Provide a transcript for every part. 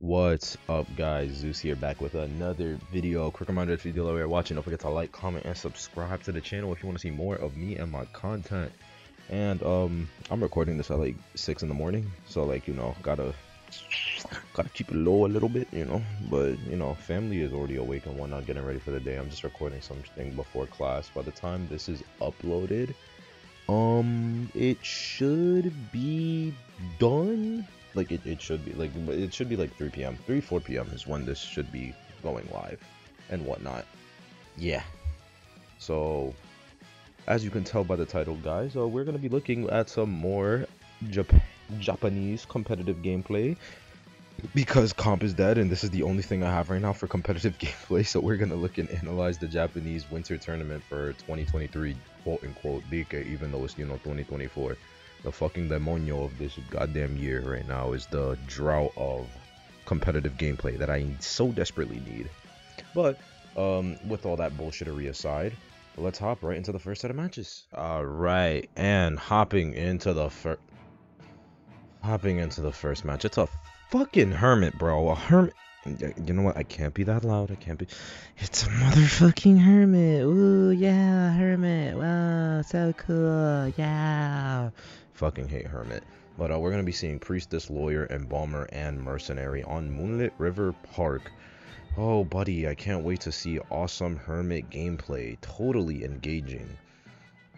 What's up guys, Zeus here back with another video. Quick reminder if you are watching, don't forget to like, comment, and subscribe to the channel if you want to see more of me and my content. And um I'm recording this at like six in the morning, so like you know, gotta gotta keep it low a little bit, you know. But you know, family is already awake and whatnot, getting ready for the day. I'm just recording something before class. By the time this is uploaded, um it should be done like it, it should be like it should be like 3 p.m 3 4 p.m is when this should be going live and whatnot. Yeah. So as you can tell by the title guys uh, we're to be looking at some more Jap japanese competitive gameplay because comp is dead and this is the only thing i have right now for competitive gameplay. So we're to look and analyze the japanese winter tournament for 2023 quote unquote dk even though it's you know 2024 the fucking demonio of this goddamn year right now is the drought of competitive gameplay that I so desperately need. But um, with all that bullshittery aside, let's hop right into the first set of matches. All right, and hopping into the first, hopping into the first match. It's a fucking hermit, bro. A hermit. You know what? I can't be that loud. I can't be. It's a motherfucking hermit. Ooh, yeah, hermit. Wow, so cool. Yeah fucking hate Hermit. But uh, we're going to be seeing Priestess, Lawyer, Embalmer, and Mercenary on Moonlit River Park. Oh, buddy, I can't wait to see awesome Hermit gameplay. Totally engaging.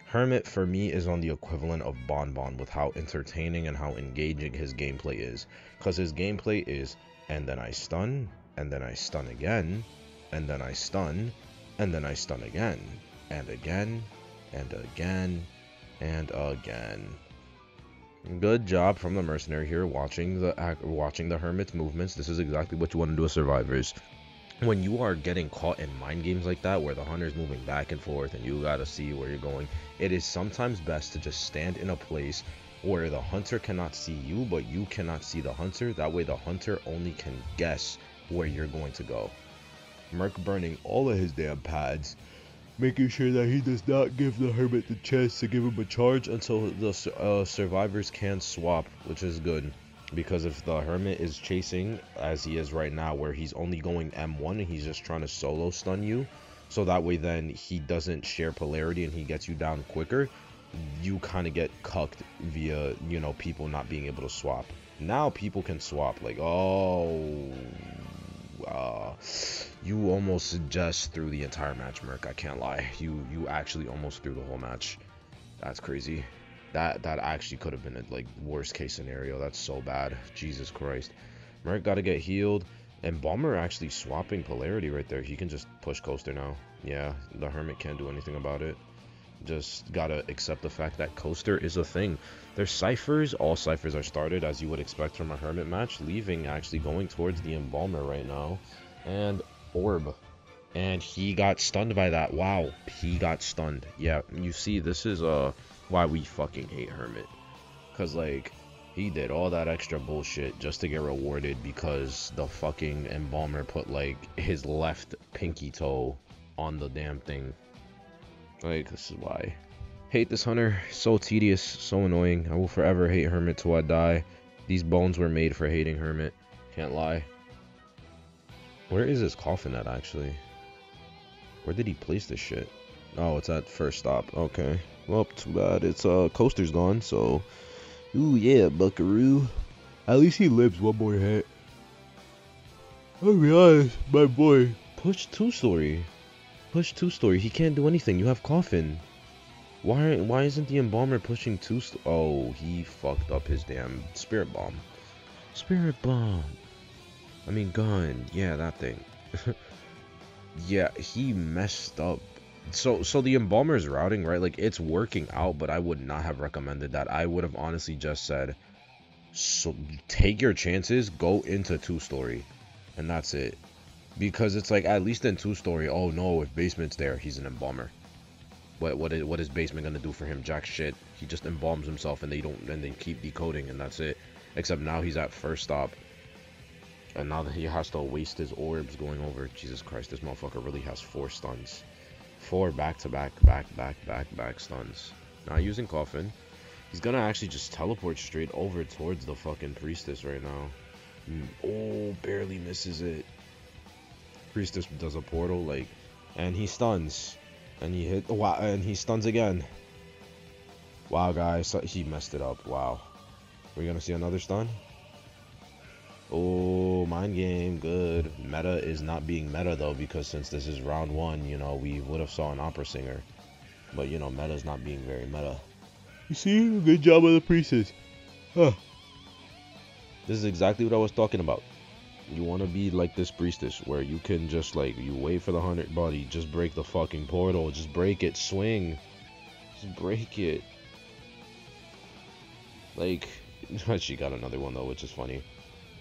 Hermit for me is on the equivalent of Bonbon bon with how entertaining and how engaging his gameplay is. Because his gameplay is, and then I stun, and then I stun again, and then I stun, and then I stun again, and again, and again, and again. Good job from the mercenary here, watching the watching the hermit's movements. This is exactly what you want to do as survivors. When you are getting caught in mind games like that, where the hunter's moving back and forth and you gotta see where you're going, it is sometimes best to just stand in a place where the hunter cannot see you, but you cannot see the hunter. That way, the hunter only can guess where you're going to go. Merc burning all of his damn pads making sure that he does not give the hermit the chance to give him a charge until the uh, survivors can swap, which is good. Because if the hermit is chasing, as he is right now, where he's only going M1 and he's just trying to solo stun you, so that way then he doesn't share polarity and he gets you down quicker, you kind of get cucked via, you know, people not being able to swap. Now people can swap, like, oh, uh, you almost just threw the entire match, Merc. I can't lie. You you actually almost threw the whole match. That's crazy. That that actually could have been a like worst case scenario. That's so bad. Jesus Christ. Merc got to get healed. And Bomber actually swapping polarity right there. He can just push Coaster now. Yeah, the Hermit can't do anything about it. Just gotta accept the fact that Coaster is a thing. There's ciphers. All ciphers are started as you would expect from a Hermit match. Leaving actually going towards the Embalmer right now. And Orb. And he got stunned by that. Wow, he got stunned. Yeah, you see, this is uh why we fucking hate Hermit. Cause like he did all that extra bullshit just to get rewarded because the fucking embalmer put like his left pinky toe on the damn thing. Like this is why. Hate this hunter. So tedious, so annoying. I will forever hate Hermit till I die. These bones were made for hating Hermit. Can't lie. Where is his coffin at, actually? Where did he place this shit? Oh, it's at first stop. Okay. Well, too bad. It's, uh, coaster's gone, so... Ooh, yeah, buckaroo. At least he lives one more hit. I'll be honest, my boy. Push two story. Push two story. He can't do anything. You have coffin. Why why isn't the embalmer pushing two Oh, he fucked up his damn spirit bomb. Spirit bomb. I mean, gun. Yeah, that thing. yeah, he messed up. So, so the embalmer's routing, right? Like, it's working out, but I would not have recommended that. I would have honestly just said, so take your chances, go into two story, and that's it. Because it's like at least in two story, oh no, if basement's there, he's an embalmer. What what is what is basement gonna do for him? Jack shit. He just embalms himself, and they don't, and they keep decoding, and that's it. Except now he's at first stop and now that he has to waste his orbs going over, Jesus Christ, this motherfucker really has four stuns. Four back to back, back, back, back, back stuns. Not using Coffin. He's gonna actually just teleport straight over towards the fucking priestess right now. Mm, oh, barely misses it. Priestess does a portal, like, and he stuns. And he hit, wow, and he stuns again. Wow, guys, he messed it up. Wow. We're gonna see another stun? Oh, mind game, good. Meta is not being meta though, because since this is round one, you know, we would have saw an opera singer. But you know, meta is not being very meta. You see? Good job of the priestess. Huh. This is exactly what I was talking about. You want to be like this priestess, where you can just like, you wait for the 100 body, just break the fucking portal, just break it, swing. Just break it. Like, she got another one though, which is funny.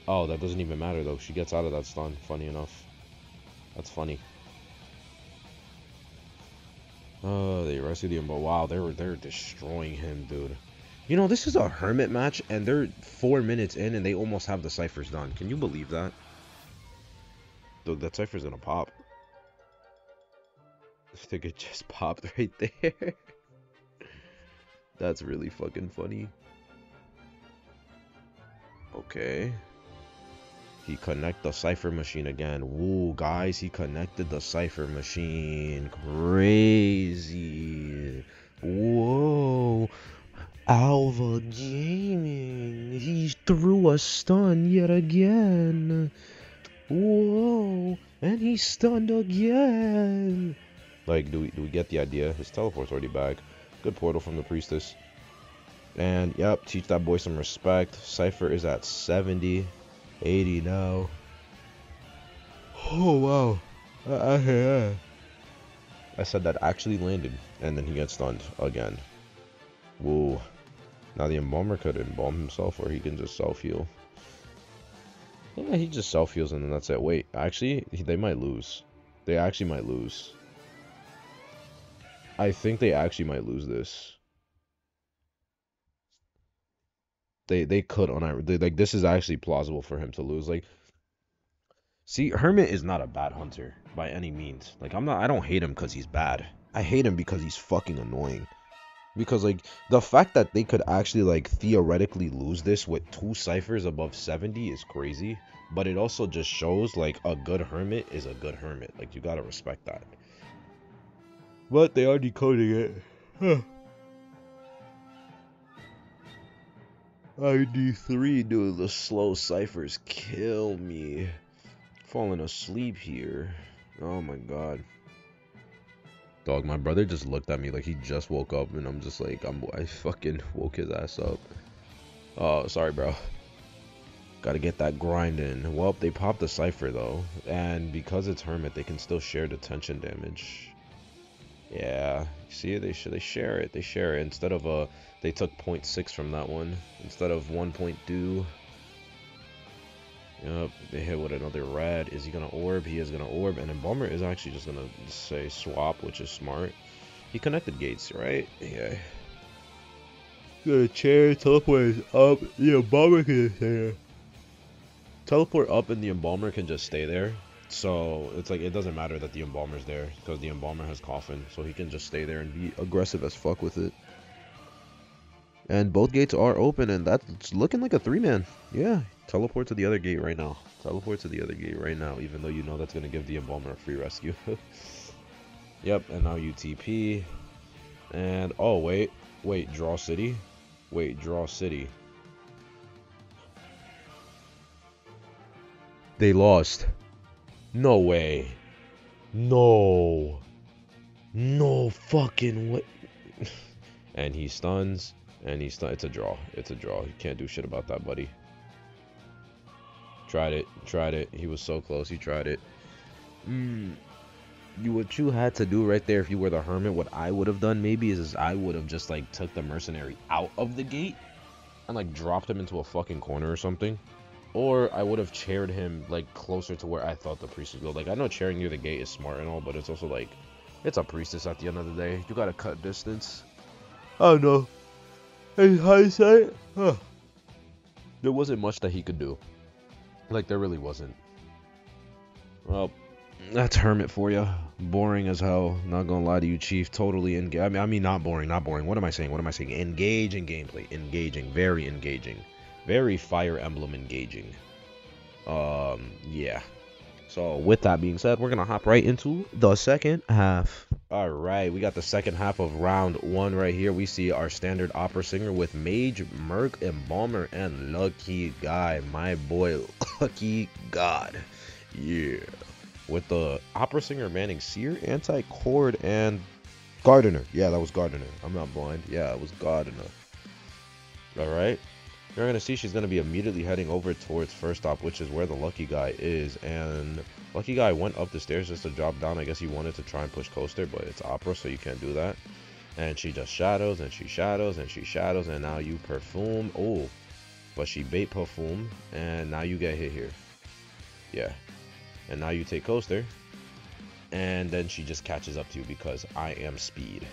Oh, that doesn't even matter though. She gets out of that stun, funny enough. That's funny. Uh, oh, they arrested him, but wow, they were they're destroying him, dude. You know, this is a hermit match, and they're four minutes in, and they almost have the ciphers done. Can you believe that? Dude, that cipher's gonna pop. I think it just popped right there. That's really fucking funny. Okay. He connect the cipher machine again. Woo, guys, he connected the cipher machine. Crazy. Alva Gaming. He threw a stun yet again. Whoa. And he stunned again. Like, do we, do we get the idea? His teleport's already back. Good portal from the priestess. And, yep, teach that boy some respect. Cypher is at 70. 80 now. Oh, wow. Uh, uh, I, I, I said that actually landed, and then he gets stunned again. Whoa. Now the embalmer could embalm himself, or he can just self-heal. Yeah, he just self-heals, and then that's it. Wait, actually, they might lose. They actually might lose. I think they actually might lose this. they they could on like this is actually plausible for him to lose. Like, see, Hermit is not a bad hunter by any means. Like, I'm not. I don't hate him because he's bad. I hate him because he's fucking annoying. Because like the fact that they could actually like theoretically lose this with two ciphers above 70 is crazy. But it also just shows like a good hermit is a good hermit. Like you gotta respect that. But they are decoding it. Huh. ID3 doing the slow ciphers kill me. Falling asleep here. Oh my god. Dog, my brother just looked at me like he just woke up and I'm just like, I'm, I fucking woke his ass up. Oh, sorry, bro. Gotta get that grind in. Well, they popped the cipher though. And because it's Hermit, they can still share detention damage. Yeah, see, they they share it. They share it instead of a. They took 0.6 from that one instead of 1.2. Yep, they hit with another red. Is he gonna orb? He is gonna orb, and Embalmer is actually just gonna say swap, which is smart. He connected gates, right? Yeah. The chair teleport up. The Embalmer can stay there. Teleport up, and the Embalmer can just stay there. So it's like it doesn't matter that the embalmer's there because the embalmer has coffin, so he can just stay there and be aggressive as fuck with it. And both gates are open, and that's looking like a three man. Yeah, teleport to the other gate right now. Teleport to the other gate right now, even though you know that's gonna give the embalmer a free rescue. yep, and now UTP. And oh wait, wait, draw city. Wait, draw city. They lost. No way. No. No fucking way. and he stuns. And he's stuns. It's a draw. It's a draw. You can't do shit about that, buddy. Tried it. Tried it. He was so close. He tried it. Mm. You, what you had to do right there if you were the hermit, what I would have done maybe is, is I would have just like took the mercenary out of the gate and like dropped him into a fucking corner or something. Or I would have chaired him like closer to where I thought the priest would go. Like I know chairing near the gate is smart and all, but it's also like it's a priestess at the end of the day. You gotta cut distance. Don't know. In hindsight, huh. there wasn't much that he could do. Like there really wasn't. Well, that's Hermit for you. Boring as hell. Not gonna lie to you, Chief. Totally engaged. I mean, I mean, not boring, not boring. What am I saying? What am I saying? Engaging gameplay. Engaging. Very engaging. Very Fire Emblem engaging. Um, yeah. So with that being said, we're gonna hop right into the second half. All right, we got the second half of round one right here. We see our standard opera singer with Mage, Merc, Embalmer, and Lucky Guy. My boy, Lucky God. Yeah. With the opera singer manning Seer, Anti-Cord, and Gardener. Yeah, that was Gardener. I'm not blind. Yeah, it was Gardener. All right. You're going to see she's going to be immediately heading over towards first stop, which is where the lucky guy is. And lucky guy went up the stairs just to drop down. I guess he wanted to try and push coaster, but it's opera, so you can't do that. And she just shadows, and she shadows, and she shadows, and now you perfume. Oh, but she bait perfume, and now you get hit here. Yeah. And now you take coaster, and then she just catches up to you because I am speed.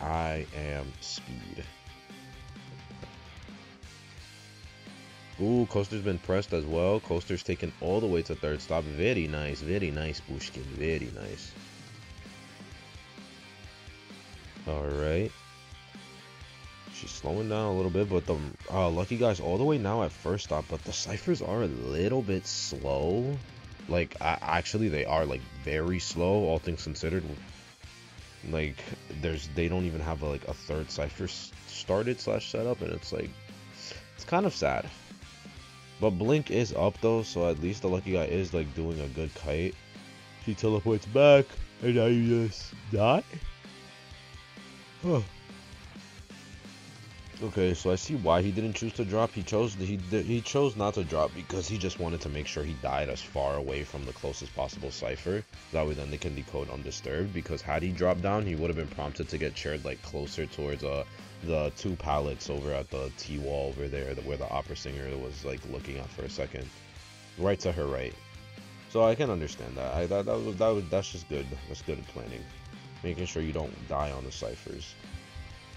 I am speed. Ooh, Coaster's been pressed as well. Coaster's taken all the way to third stop. Very nice, very nice, Bushkin. Very nice. Alright. She's slowing down a little bit, but the uh, Lucky Guy's all the way now at first stop, but the Cyphers are a little bit slow. Like, actually, they are, like, very slow, all things considered. Like, there's, they don't even have, a, like, a third Cypher started slash setup, and it's, like, it's kind of sad. But Blink is up though, so at least the lucky guy is like doing a good kite. She teleports back, and now you just die? Huh. Okay, so I see why he didn't choose to drop. He chose he he chose not to drop because he just wanted to make sure he died as far away from the closest possible cipher. That way, then they can decode undisturbed. Because had he dropped down, he would have been prompted to get chaired like closer towards uh the two pallets over at the T wall over there, where the opera singer was like looking at for a second, right to her right. So I can understand that. I that, that was that was that's just good. That's good planning, making sure you don't die on the ciphers.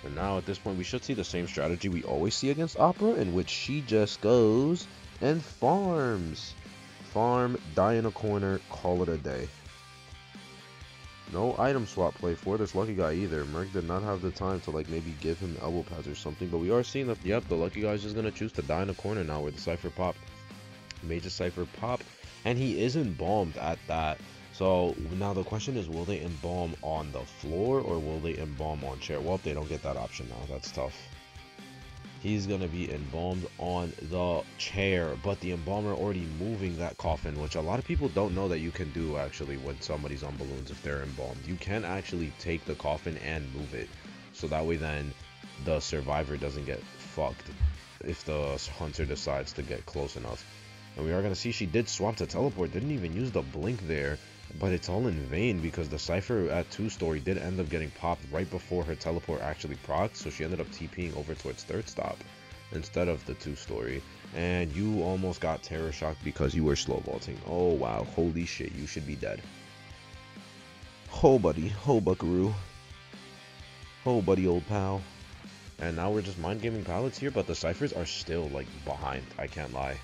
And now at this point, we should see the same strategy we always see against Opera, in which she just goes and farms. Farm, die in a corner, call it a day. No item swap play for this lucky guy either. Merc did not have the time to like maybe give him elbow pads or something, but we are seeing that, yep, the lucky guy is just to choose to die in a corner now where the Cypher pop. Major Cypher pop, and he is embalmed at that. So now the question is, will they embalm on the floor or will they embalm on chair? Well, if they don't get that option now. That's tough he's going to be embalmed on the chair but the embalmer already moving that coffin which a lot of people don't know that you can do actually when somebody's on balloons if they're embalmed. You can actually take the coffin and move it. So that way then the survivor doesn't get fucked if the hunter decides to get close enough. And we are going to see she did swap to teleport. Didn't even use the blink there but it's all in vain because the Cypher at 2 story did end up getting popped right before her teleport actually procs, so she ended up TPing over towards third stop instead of the 2 story. And you almost got terror shocked because you were slow vaulting. Oh wow, holy shit, you should be dead. Oh buddy, oh buckaroo. Oh buddy old pal. And now we're just mind gaming pallets here, but the ciphers are still like behind, I can't lie.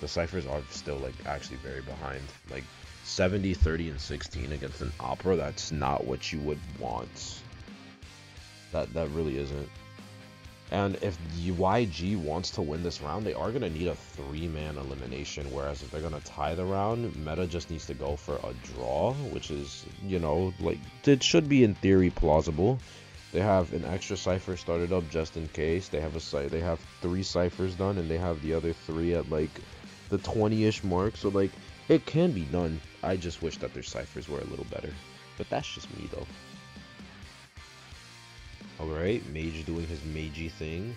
The ciphers are still like actually very behind. Like 70, 30, and 16 against an opera, that's not what you would want. That that really isn't. And if YG wants to win this round, they are going to need a three-man elimination. Whereas if they're going to tie the round, Meta just needs to go for a draw, which is, you know, like, it should be in theory plausible. They have an extra cipher started up just in case. They have a they have three ciphers done, and they have the other three at like the 20-ish mark. So like it can be done. I just wish that their ciphers were a little better. But that's just me though. Alright, Mage doing his magey thing.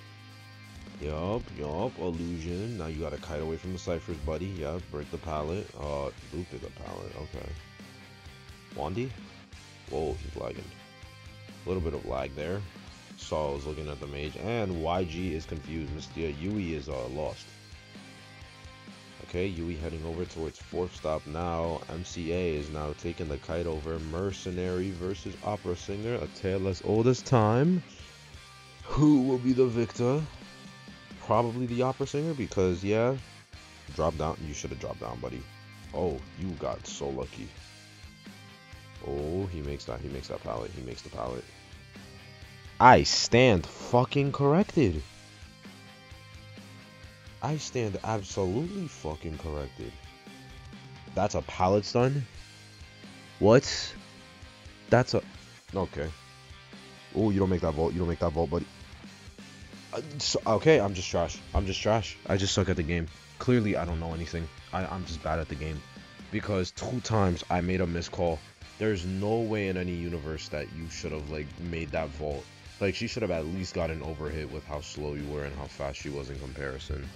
Yup, yup, illusion. Now you gotta kite away from the ciphers, buddy. Yup, break the pallet. Uh, looped the pallet, okay. Wandy? Whoa, he's lagging. A little bit of lag there. Saul is looking at the mage, and YG is confused. Mr. Yui is uh, lost. Okay, Yui heading over towards fourth stop now. MCA is now taking the kite over. Mercenary versus Opera Singer, a tale as old as time. Who will be the victor? Probably the Opera Singer because, yeah, drop down. You should have dropped down, buddy. Oh, you got so lucky. Oh, he makes that. He makes that pallet. He makes the pallet. I stand fucking corrected. I stand absolutely fucking corrected. That's a pallet stun? What? That's a... Okay. Oh, you don't make that vault. You don't make that vault, buddy. Uh, so, okay, I'm just trash. I'm just trash. I just suck at the game. Clearly, I don't know anything. I, I'm just bad at the game. Because two times I made a miscall. There's no way in any universe that you should have, like, made that vault. Like, she should have at least gotten overhit with how slow you were and how fast she was in comparison.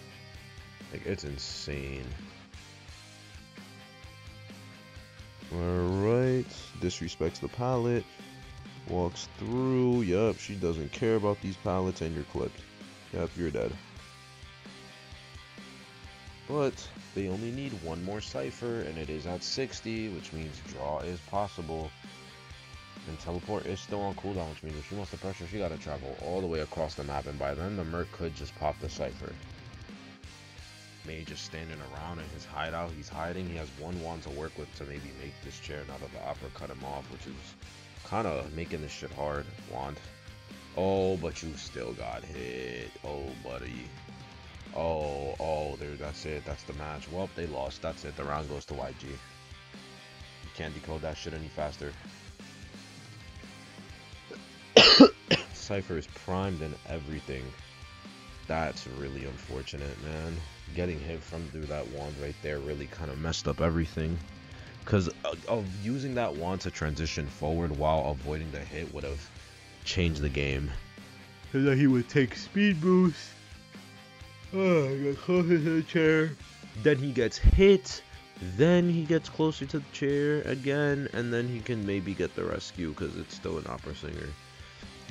Like, it's insane. Alright. Disrespects the pallet. Walks through. Yup, she doesn't care about these pallets and you're clipped. Yep, you're dead. But they only need one more cipher and it is at 60, which means draw is possible. And teleport is still on cooldown, which means if she wants to pressure, she gotta travel all the way across the map, and by then the Merc could just pop the cipher. Just standing around in his hideout. He's hiding. He has one wand to work with to maybe make this chair now that the opera cut him off, which is kind of making this shit hard. Wand. Oh, but you still got hit. Oh, buddy. Oh, oh, there. That's it. That's the match. Well, they lost. That's it. The round goes to YG. You can't decode that shit any faster. Cypher is primed and everything. That's really unfortunate, man. Getting hit from through that wand right there really kind of messed up everything. Because uh, of using that wand to transition forward while avoiding the hit would have changed the game. And then he would take speed boost. Oh, got closer to the chair. Then he gets hit. Then he gets closer to the chair again. And then he can maybe get the rescue because it's still an opera singer.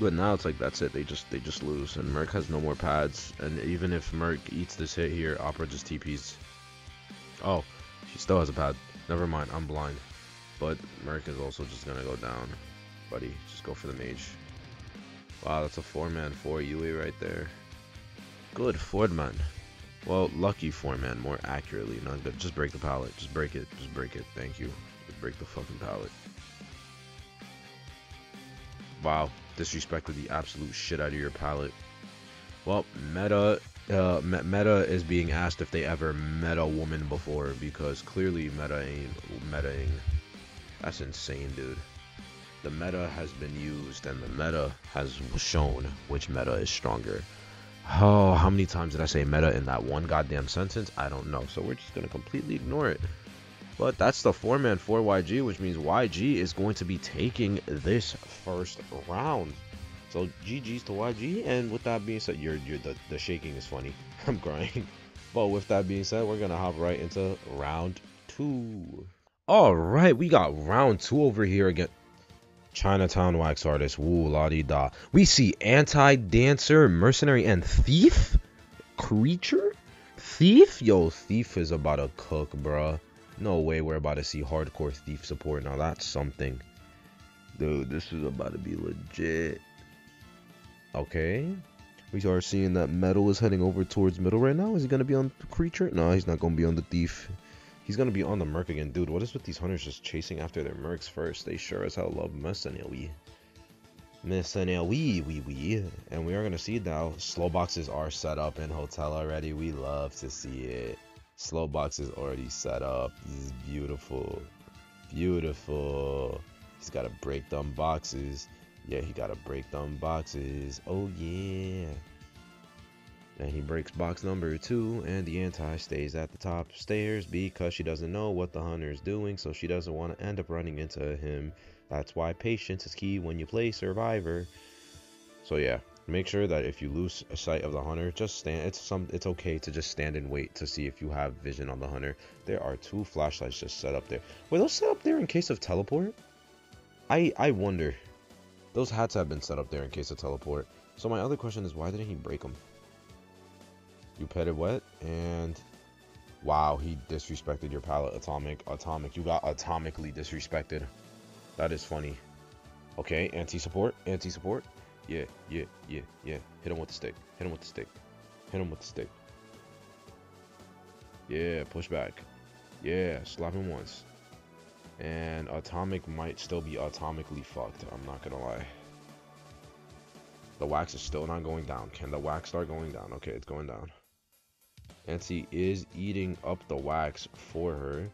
But now it's like that's it. They just they just lose, and Merc has no more pads. And even if Merc eats this hit here, Opera just TPs. Oh, she still has a pad. Never mind, I'm blind. But Merc is also just gonna go down. Buddy, just go for the mage. Wow, that's a four-man four Yui right there. Good Ford man. Well, lucky four man, more accurately, not good. Just break the pallet. Just break it. Just break it. Thank you. Break the fucking pallet. Wow, disrespected the absolute shit out of your palette. Well, Meta, uh, Meta is being asked if they ever met a woman before because clearly Meta ain't metaing. That's insane, dude. The meta has been used and the meta has shown which meta is stronger. Oh, how many times did I say meta in that one goddamn sentence? I don't know. So we're just gonna completely ignore it. But that's the four man for YG, which means YG is going to be taking this first round. So GG's to YG, and with that being said, you're, you're the, the shaking is funny. I'm crying. But with that being said, we're gonna hop right into round two. All right, we got round two over here again. Chinatown wax artist, woo la di da. We see anti-dancer, mercenary, and thief. Creature, thief. Yo, thief is about to cook, bruh. No way we're about to see hardcore thief support. Now that's something. Dude, this is about to be legit. Okay. We are seeing that metal is heading over towards middle right now. Is he going to be on the creature? No, he's not going to be on the thief. He's going to be on the merc again. Dude, what is with these hunters just chasing after their mercs first? They sure as hell love mercenary. Mercenary, wee wee. And we are going to see now, slow boxes are set up in hotel already. We love to see it. Slow box is already set up. This is beautiful. Beautiful. He's got to break them boxes. Yeah, he got to break them boxes. Oh, yeah. And he breaks box number two, and the anti stays at the top stairs because she doesn't know what the hunter is doing, so she doesn't want to end up running into him. That's why patience is key when you play Survivor. So yeah, make sure that if you lose sight of the hunter just stand it's some it's okay to just stand and wait to see if you have vision on the hunter. There are two flashlights just set up there. Were those set up there in case of teleport? I i wonder. Those hats have been set up there in case of teleport. So my other question is why didn't he break them you petted wet and wow he disrespected your palette atomic. Atomic you got atomically disrespected. That is funny. Okay anti-support anti-support yeah, yeah, yeah, yeah. Hit him with the stick. Hit him with the stick. Hit him with the stick. Yeah, push back. Yeah, slap him once. And Atomic might still be atomically fucked. I'm not gonna lie. The wax is still not going down. Can the wax start going down? Okay, it's going down. Nancy is eating up the wax for her.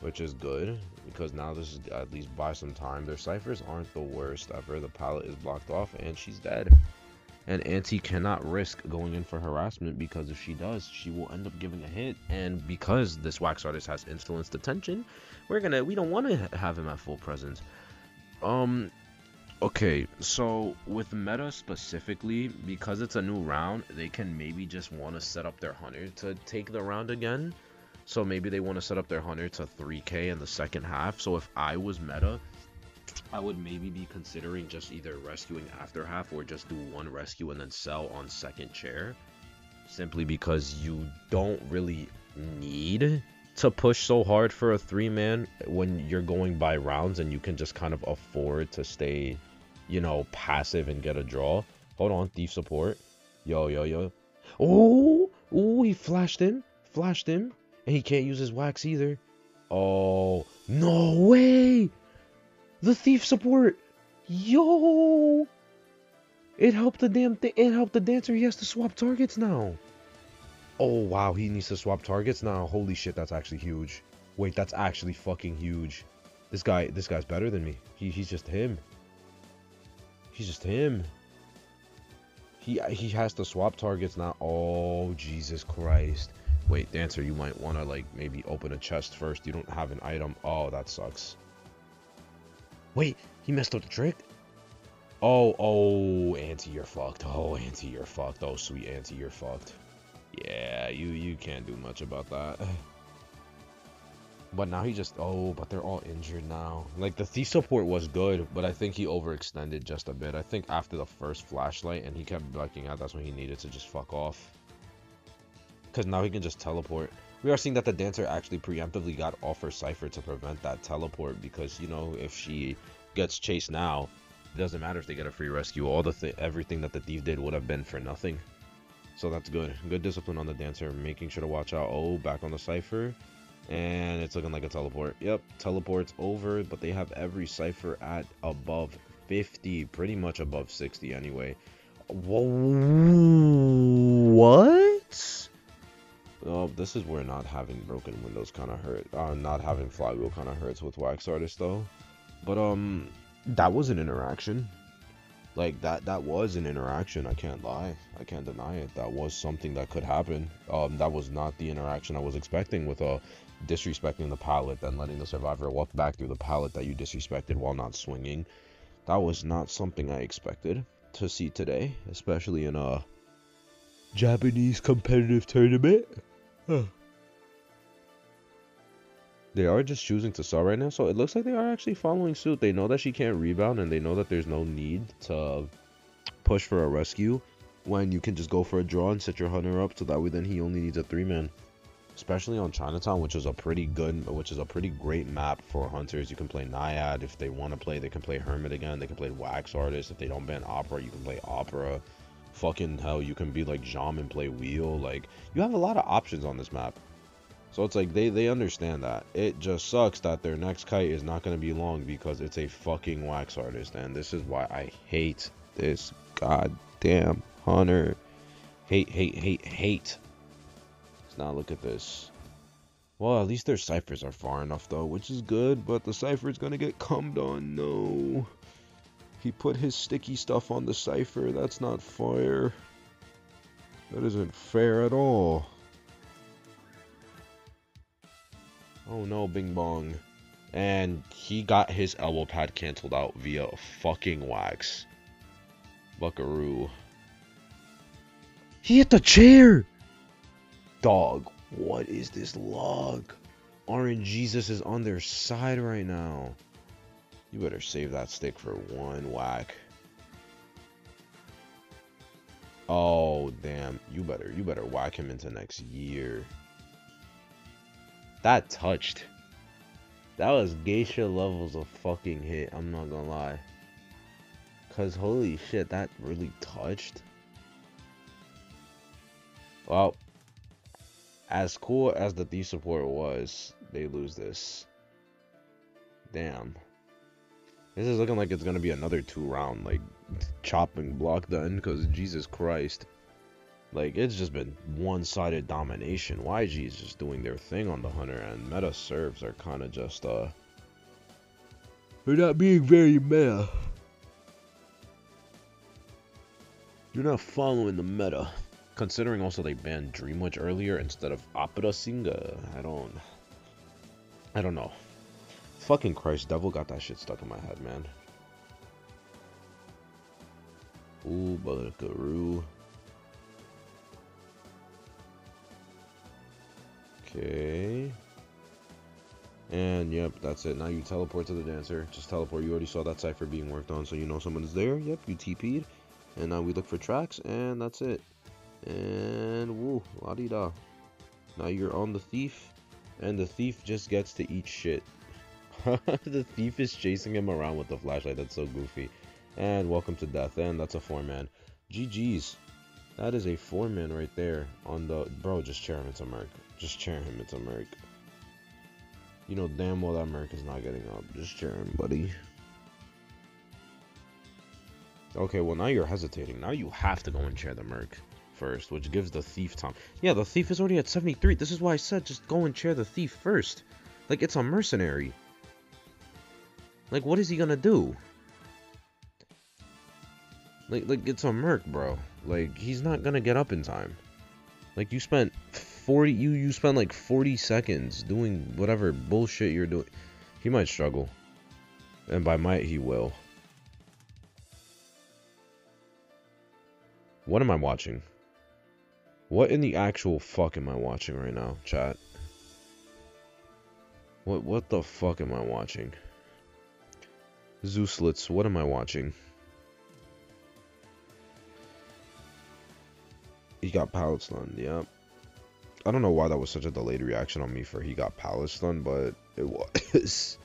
Which is good because now this is at least buy some time. Their ciphers aren't the worst ever. The pilot is blocked off and she's dead. And Auntie cannot risk going in for harassment because if she does, she will end up giving a hit. And because this wax artist has insolence detention, we're gonna we don't want to have him at full presence. Um, okay, so with meta specifically, because it's a new round, they can maybe just want to set up their hunter to take the round again so maybe they want to set up their hunter to 3k in the second half. So if I was meta, I would maybe be considering just either rescuing after half or just do one rescue and then sell on second chair. Simply because you don't really need to push so hard for a three man when you're going by rounds and you can just kind of afford to stay, you know, passive and get a draw. Hold on, thief support. Yo, yo, yo. Oh, oh, he flashed in, flashed in. And he can't use his wax either. Oh, no way! The thief support! Yo! It helped the damn thing. It helped the dancer. He has to swap targets now. Oh, wow. He needs to swap targets now. Holy shit, that's actually huge. Wait, that's actually fucking huge. This guy, this guy's better than me. He, he's just him. He's just him. He, he has to swap targets now. Oh, Jesus Christ. Wait, Dancer, you might want to, like, maybe open a chest first. You don't have an item. Oh, that sucks. Wait, he messed up the trick? Oh, oh, Auntie, you're fucked. Oh, Auntie, you're fucked. Oh, sweet Auntie, you're fucked. Yeah, you, you can't do much about that. But now he just, oh, but they're all injured now. Like, the thief support was good, but I think he overextended just a bit. I think after the first flashlight and he kept backing out, that's when he needed to just fuck off. Because now he can just teleport. We are seeing that the dancer actually preemptively got off her cipher to prevent that teleport because, you know, if she gets chased now, it doesn't matter if they get a free rescue. All the th everything that the thief did would have been for nothing. So that's good. Good discipline on the dancer. Making sure to watch out. Oh, back on the cipher. And it's looking like a teleport. Yep, teleports over, but they have every cipher at above 50. Pretty much above 60 anyway. Whoa, what? Oh, this is where not having broken windows kind of hurt. Uh, not having flywheel kind of hurts with wax artist though. But um, that was an interaction. Like that that was an interaction. I can't lie. I can't deny it. That was something that could happen. Um, that was not the interaction I was expecting with a uh, disrespecting the pallet, then letting the survivor walk back through the pallet that you disrespected while not swinging. That was not something I expected to see today, especially in a Japanese competitive tournament. They are just choosing to sell right now, so it looks like they are actually following suit. They know that she can't rebound, and they know that there's no need to push for a rescue when you can just go for a draw and set your hunter up, so that way then he only needs a three-man. Especially on Chinatown, which is a pretty good, which is a pretty great map for hunters. You can play Naiad if they want to play. They can play Hermit again. They can play Wax Artist. If they don't ban Opera, you can play Opera. Fucking hell, you can be like Jom and play Wheel. Like, you have a lot of options on this map. So it's like they they understand that. It just sucks that their next kite is not going to be long because it's a fucking wax artist and this is why I hate this goddamn hunter. Hate hate hate hate. Let's now look at this. Well, at least their ciphers are far enough though, which is good, but the cipher is going to get cummed on. No. He put his sticky stuff on the cipher. That's not fair. That isn't fair at all. Oh no, Bing Bong. And he got his elbow pad canceled out via fucking wax. Buckaroo. He hit the chair! Dog, what is this log? Orange Jesus is on their side right now. You better save that stick for one whack. Oh, damn. You better, you better whack him into next year. That touched. That was geisha levels of fucking hit, I'm not gonna lie. Cause holy shit, that really touched. Well, as cool as the D support was, they lose this. Damn. This is looking like it's gonna be another two round, like chopping block done, cause Jesus Christ. Like, it's just been one-sided domination. YG is just doing their thing on the Hunter, and meta serves are kind of just, uh... They're not being very meta. You're not following the meta. Considering also they banned Dream Witch earlier instead of Opera Singer, I don't... I don't know. Fucking Christ, Devil got that shit stuck in my head, man. Ooh, brother Buckaroo. Okay. And yep, that's it. Now you teleport to the dancer. Just teleport. You already saw that cipher being worked on, so you know someone is there. Yep, you TP'd. And now we look for tracks, and that's it. And woo, la di da. Now you're on the thief, and the thief just gets to eat shit. the thief is chasing him around with the flashlight. That's so goofy. And welcome to death. And that's a four man. GG's. That is a four man right there on the bro. Just chair him. It's a merc. Just chair him. It's a merc. You know damn well that merc is not getting up. Just chair him, buddy. Okay, well now you're hesitating. Now you have to go and chair the merc first, which gives the thief time. Yeah, the thief is already at 73. This is why I said just go and chair the thief first. Like it's a mercenary. Like what is he gonna do? Like like it's a merc, bro. Like he's not gonna get up in time. Like you spent 40 you you spent like 40 seconds doing whatever bullshit you're doing. He might struggle. And by might he will. What am I watching? What in the actual fuck am I watching right now, chat? What what the fuck am I watching? Zeuslitz, what am I watching? He got pallet stunned, yep. I don't know why that was such a delayed reaction on me for he got pallet but it was.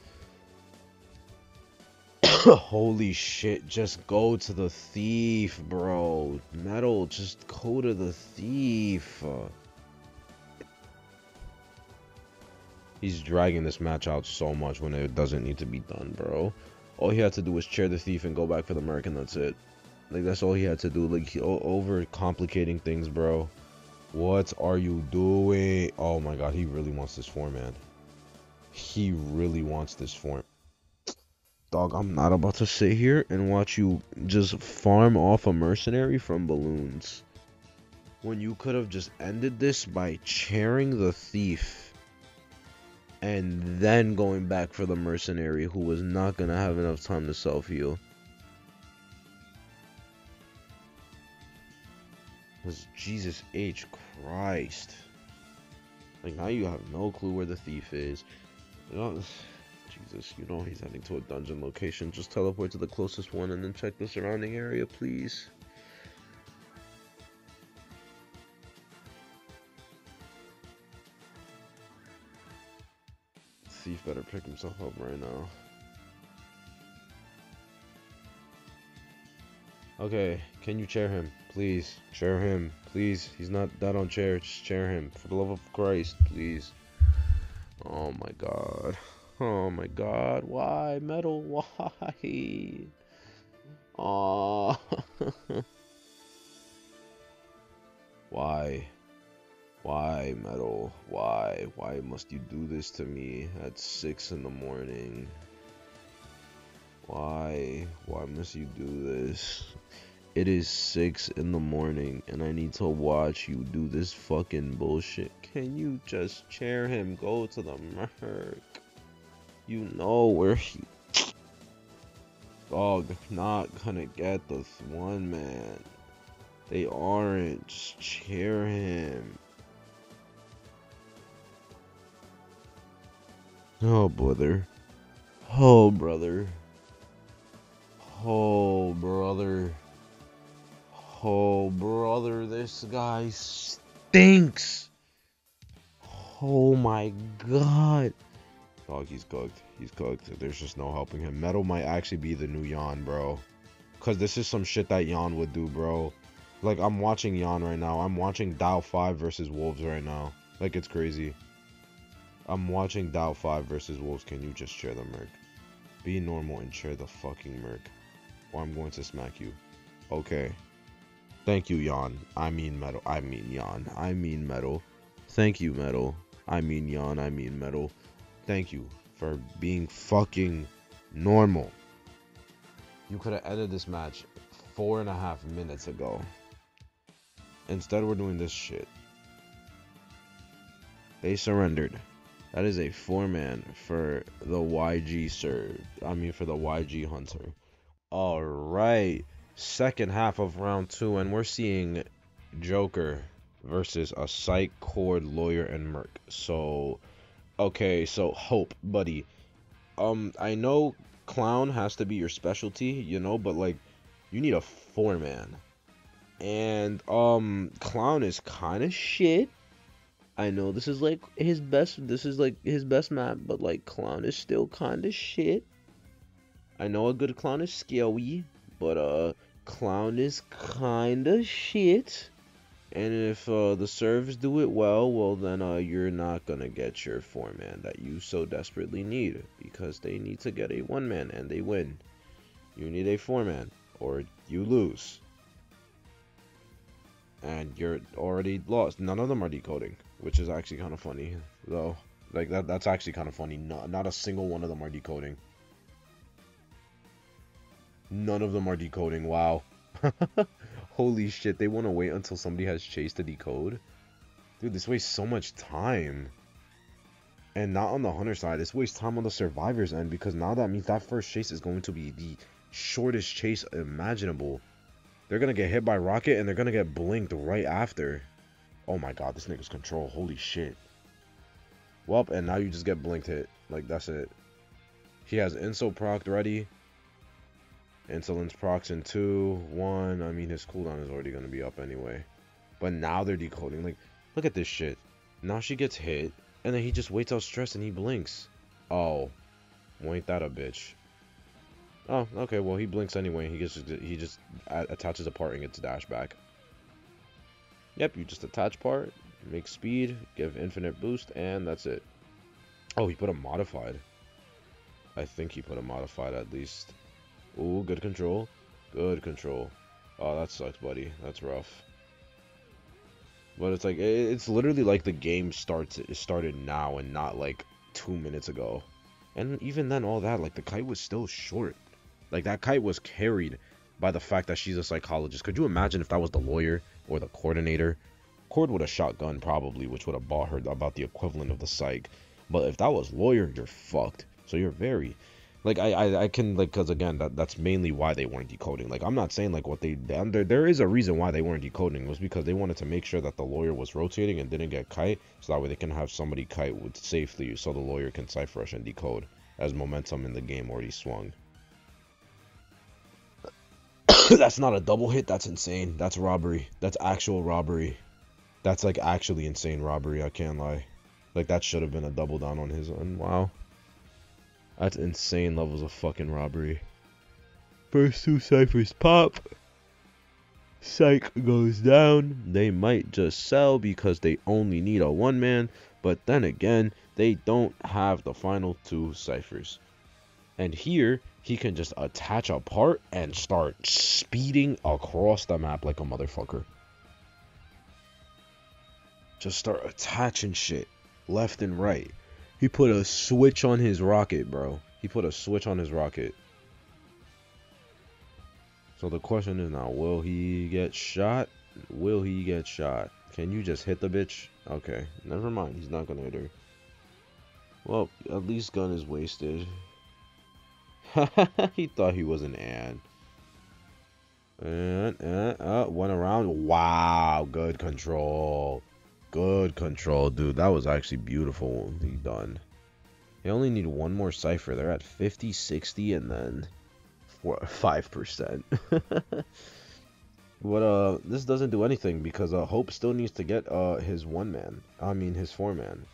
Holy shit, just go to the thief, bro. Metal, just go to the thief. He's dragging this match out so much when it doesn't need to be done, bro. All he had to do was chair the thief and go back for the merc, and that's it. Like, that's all he had to do. Like, he, over complicating things, bro. What are you doing? Oh my god, he really wants this form, man. He really wants this form. Dog, I'm not about to sit here and watch you just farm off a mercenary from balloons. When you could have just ended this by chairing the thief and then going back for the mercenary who was not going to have enough time to self-heal. Because Jesus H. Christ. Like, now you have no clue where the thief is. You know, Jesus, you know he's heading to a dungeon location. Just teleport to the closest one and then check the surrounding area, please. Pick himself up right now. Okay, can you chair him? Please, chair him. Please, he's not that on chair. Just chair him. For the love of Christ, please. Oh my god. Oh my god, why? Metal, why? Oh. why? Why, Metal? Why? Why must you do this to me at 6 in the morning? Why? Why must you do this? It is 6 in the morning and I need to watch you do this fucking bullshit. Can you just chair him? Go to the merc. You know where he. Dog, not gonna get the one man. They aren't. Just cheer him. Oh, brother. Oh, brother. Oh, brother. Oh, brother. This guy stinks. Oh, my God. Dog, he's cooked. He's cooked. There's just no helping him. Metal might actually be the new Yan, bro. Because this is some shit that Yan would do, bro. Like, I'm watching Yan right now. I'm watching Dow 5 versus Wolves right now. Like, it's crazy. I'm watching Dow 5 versus Wolves. Can you just share the Merc? Be normal and share the fucking Merc. Or I'm going to smack you. Okay. Thank you, Yawn. I mean metal. I mean Yawn. I mean metal. Thank you, metal. I mean Yawn. I mean metal. Thank you for being fucking normal. You could have ended this match four and a half minutes ago. Instead, we're doing this shit. They surrendered. That is a four man for the YG sir. I mean, for the YG Hunter. All right. Second half of round two, and we're seeing Joker versus a psych cord lawyer and Merc. So, okay, so Hope, buddy. Um, I know clown has to be your specialty, you know, but like, you need a four man. And um, clown is kind of shit. I know this is like his best. This is like his best map, but like clown is still kind of shit. I know a good clown is scary, but uh, clown is kind of shit. And if uh, the serves do it well, well then uh, you're not gonna get your four man that you so desperately need because they need to get a one man and they win. You need a four man or you lose. And you're already lost. None of them are decoding which is actually kind of funny, though. Like that that's actually kind of funny. Not not a single one of them are decoding. None of them are decoding. Wow. Holy shit, they want to wait until somebody has chase to decode. Dude, this wastes so much time. And not on the hunter side, this wastes time on the survivor's end because now that means that first chase is going to be the shortest chase imaginable. They're going to get hit by rocket and they're going to get blinked right after. Oh my god, this nigga's control. Holy shit. Well, and now you just get blinked hit. Like, that's it. He has insult proc ready. Insolence procs in 2, 1. I mean, his cooldown is already going to be up anyway. But now they're decoding. Like, look at this shit. Now she gets hit, and then he just waits out stress and he blinks. Oh. Ain't that a bitch. Oh, okay, well, he blinks anyway. He gets he just attaches a part and gets dash back. Yep, you just attach part, make speed, give infinite boost, and that's it. Oh, he put a modified. I think he put a modified at least. Ooh, good control. Good control. Oh, that sucks, buddy. That's rough. But it's like, it's literally like the game starts, it started now and not like two minutes ago. And even then, all that, like the kite was still short. Like that kite was carried by the fact that she's a psychologist. Could you imagine if that was the lawyer or the coordinator. Cord would have shotgun probably, which would have bought her about the equivalent of the psych. But if that was lawyer, you're fucked. So you're very like I, I, I can like because again that that's mainly why they weren't decoding. Like I'm not saying like what they there there is a reason why they weren't decoding was because they wanted to make sure that the lawyer was rotating and didn't get kite, so that way they can have somebody kite with safely, so the lawyer can cipher rush and decode as momentum in the game already swung. that's not a double hit. That's insane. That's robbery. That's actual robbery. That's like actually insane robbery. I can't lie. Like that should have been a double down on his end. Wow. That's insane levels of fucking robbery. First two ciphers pop. Psych goes down. They might just sell because they only need a one man. But then again, they don't have the final two ciphers. And here, he can just attach a part and start speeding across the map like a motherfucker. Just start attaching shit left and right. He put a switch on his rocket, bro. He put a switch on his rocket. So the question is now, will he get shot? Will he get shot? Can you just hit the bitch? Okay, never mind. He's not gonna hit her. Well, at least gun is wasted. he thought he was an ant. And, and uh, went around. Wow, good control. Good control, dude. That was actually beautiful. He done. They only need one more cipher. They're at 50, 60, and then four, 5%. but uh, this doesn't do anything because uh, Hope still needs to get uh his one man. I mean his four man.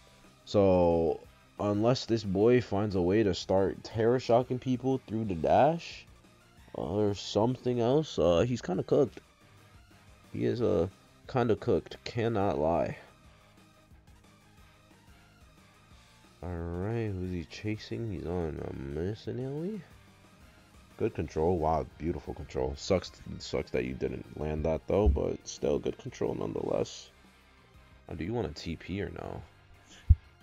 So unless this boy finds a way to start terror shocking people through the dash or something else, uh, he's kind of cooked. He is uh, kind of cooked, cannot lie. Alright, who's he chasing? He's on a mercenary. Good control. Wow, beautiful control. Sucks sucks that you didn't land that though, but still good control nonetheless. Now, do you want a TP or no?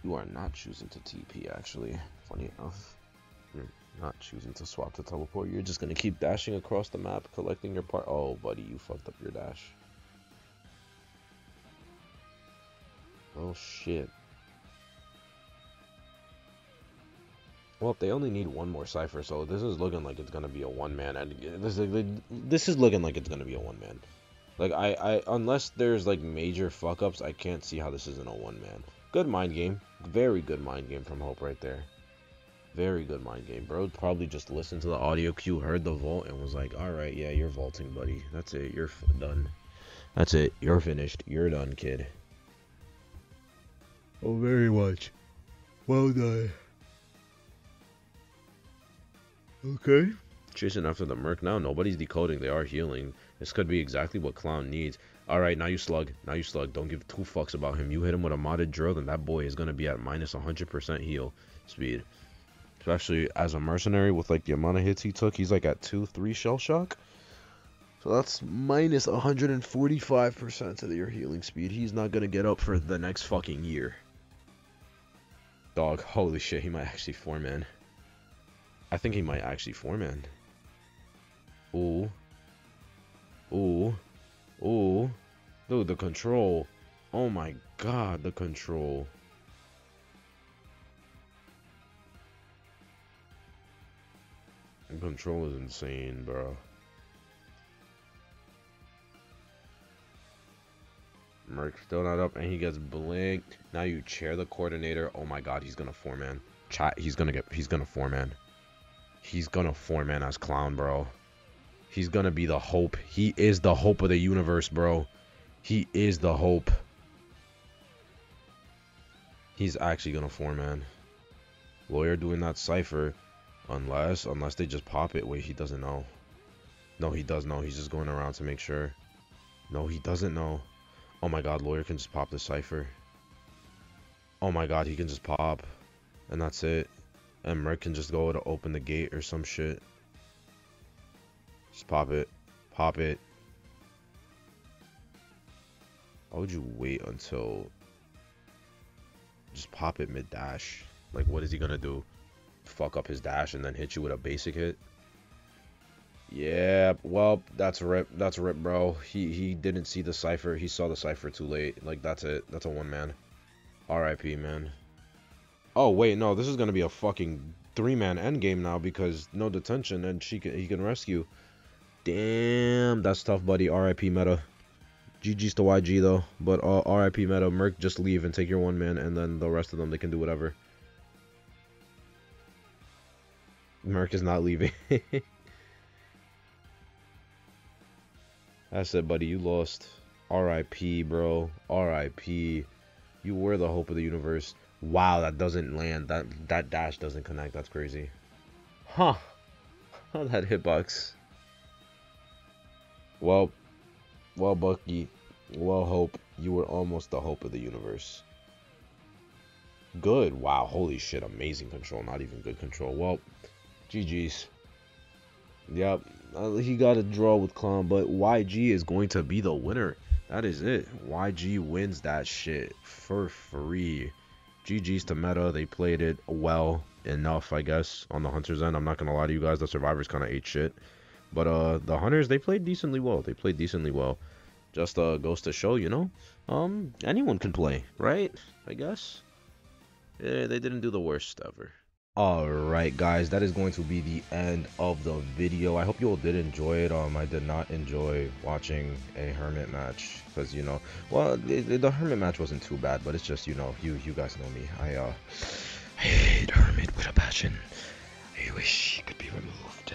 You are not choosing to TP actually. Funny enough. You're not choosing to swap to teleport. You're just gonna keep dashing across the map, collecting your part. Oh, buddy, you fucked up your dash. Oh shit. Well, they only need one more cipher, so this is looking like it's gonna be a one man. This is this is looking like it's gonna be a one man. Like I, I unless there's like major fuck ups, I can't see how this isn't a one man. Good mind game, very good mind game from Hope right there. Very good mind game, bro. Probably just listened to the audio cue, heard the vault, and was like, "All right, yeah, you're vaulting, buddy. That's it. You're done. That's it. You're finished. You're done, kid." Oh, very much. Well done. Okay. Chasing after the Merc now. Nobody's decoding. They are healing. This could be exactly what Clown needs. Alright, now you slug. Now you slug. Don't give two fucks about him. You hit him with a modded drill, then that boy is going to be at minus 100% heal speed. Especially as a mercenary with like the amount of hits he took. He's like at 2, 3 shell shock. So that's minus 145% of your healing speed. He's not going to get up for the next fucking year. Dog, holy shit, he might actually four man. I think he might actually four man. Ooh. Ooh. Ooh. Dude, the control. Oh my god, the control. The control is insane, bro. Merc still not up, and he gets blinked. Now you chair the coordinator. Oh my god, he's gonna four man. Chat, he's gonna get, he's gonna four man. He's gonna four man as clown, bro. He's gonna be the hope. He is the hope of the universe, bro. He is the hope. He's actually gonna four man. Lawyer doing that cipher, unless unless they just pop it. Wait, he doesn't know. No, he does know. He's just going around to make sure. No, he doesn't know. Oh my god, lawyer can just pop the cipher. Oh my god, he can just pop. And that's it. And Merc can just go to open the gate or some shit. Just pop it. Pop it. Why would you wait until... Just pop it mid-dash? Like, what is he gonna do? Fuck up his dash and then hit you with a basic hit? Yeah, well, that's rip. That's rip, bro. He he didn't see the cipher. He saw the cipher too late. Like that's it. That's a one man. R.I.P. Man. Oh wait, no. This is gonna be a fucking three man end game now because no detention and she can he can rescue. Damn, that's tough, buddy. R.I.P. Meta. GG's to YG though, but uh, R.I.P. Meta. Merc, just leave and take your one man, and then the rest of them they can do whatever. Merc is not leaving. I said, buddy, you lost. R.I.P., bro. R.I.P. You were the hope of the universe. Wow, that doesn't land. That that dash doesn't connect. That's crazy. Huh. Oh, that hitbox. Well, well, Bucky. Well, Hope. You were almost the hope of the universe. Good. Wow. Holy shit. Amazing control. Not even good control. Well, GG's. Yep, uh, he got a draw with Clown, but YG is going to be the winner. That is it. YG wins that shit for free. GG's to Meta. They played it well enough, I guess, on the Hunters end. I'm not going to lie to you guys. The Survivors kind of ate shit. But uh, the Hunters, they played decently well. They played decently well. Just uh, goes to show, you know, um, anyone can play, right? I guess. Yeah, they didn't do the worst ever. Alright guys, that is going to be the end of the video. I hope you all did enjoy it. Um, I did not enjoy watching a Hermit match because, you know, well, the, the Hermit match wasn't too bad, but it's just, you know, you you guys know me. I, uh, I hate Hermit with a passion. I wish he could be removed.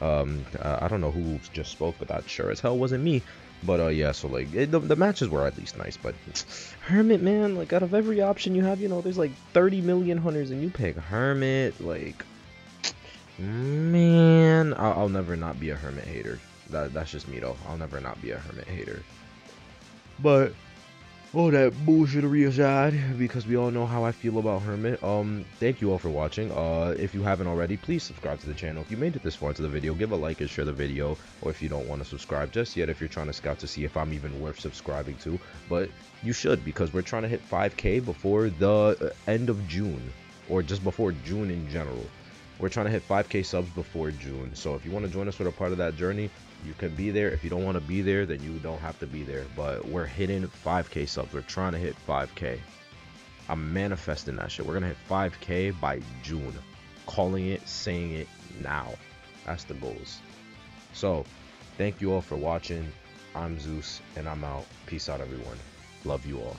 Um, I don't know who just spoke, but that sure as hell wasn't me. But uh, yeah, so like it, the, the matches were at least nice. But Hermit, man, like out of every option you have, you know, there's like 30 million hunters, and you pick Hermit. Like, man, I'll, I'll never not be a Hermit hater. That that's just me though. I'll never not be a Hermit hater. But all that bullshittery aside, because we all know how I feel about Hermit. Um, thank you all for watching. Uh, if you haven't already, please subscribe to the channel. If you made it this far into the video, give a like and share the video. Or if you don't want to subscribe just yet, if you're trying to scout to see if I'm even worth subscribing to, but you should because we're trying to hit 5K before the uh, end of June, or just before June in general. We're trying to hit 5K subs before June. So if you want to join us for a part of that journey, you can be there. If you don't want to be there, then you don't have to be there. But we're hitting 5K subs. We're trying to hit 5K. I'm manifesting that shit. We're gonna hit 5K by June. Calling it, saying it now. That's the goals. So, thank you all for watching. I'm Zeus, and I'm out. Peace out, everyone. Love you all.